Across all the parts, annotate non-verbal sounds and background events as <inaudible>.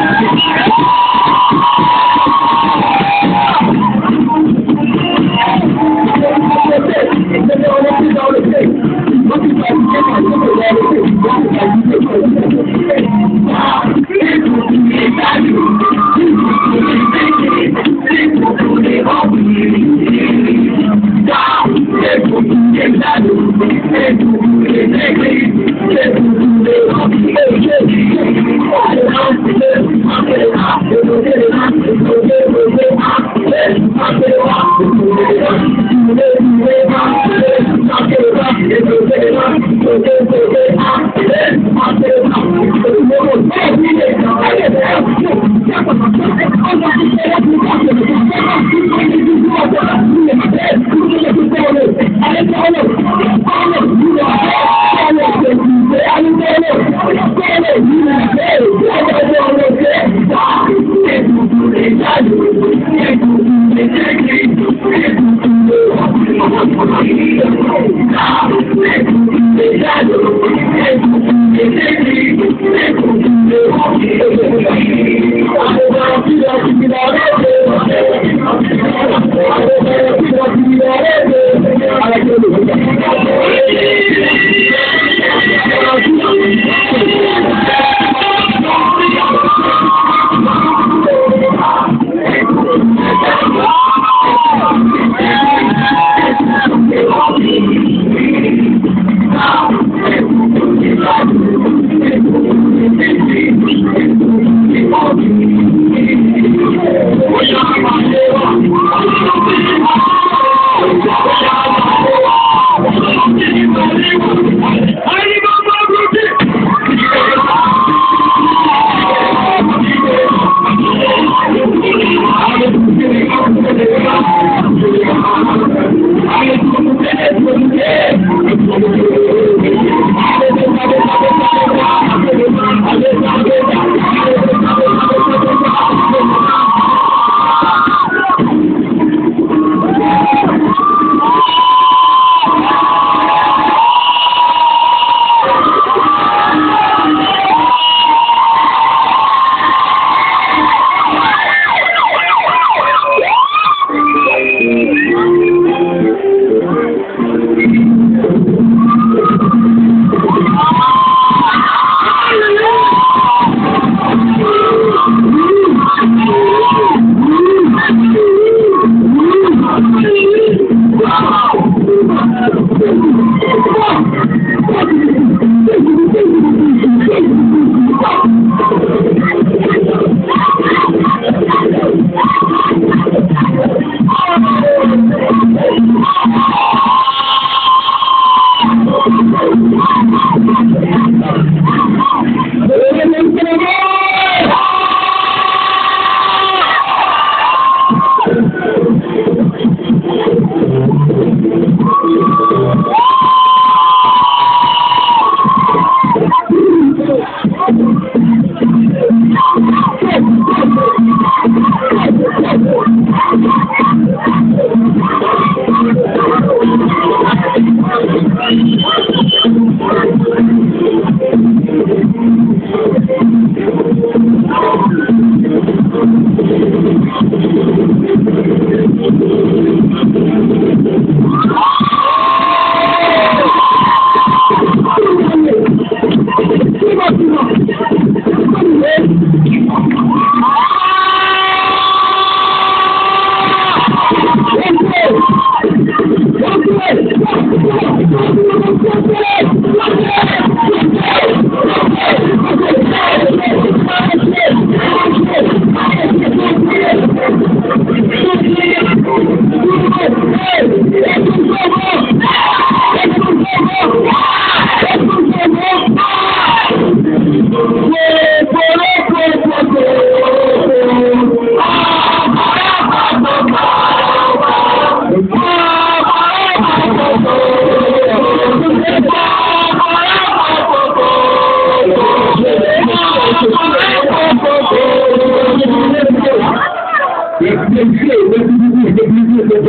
Thank <laughs> you. Let's go.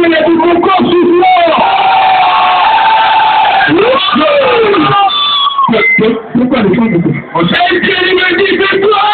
le y a du concours Pourquoi Est-ce qu'il me dit que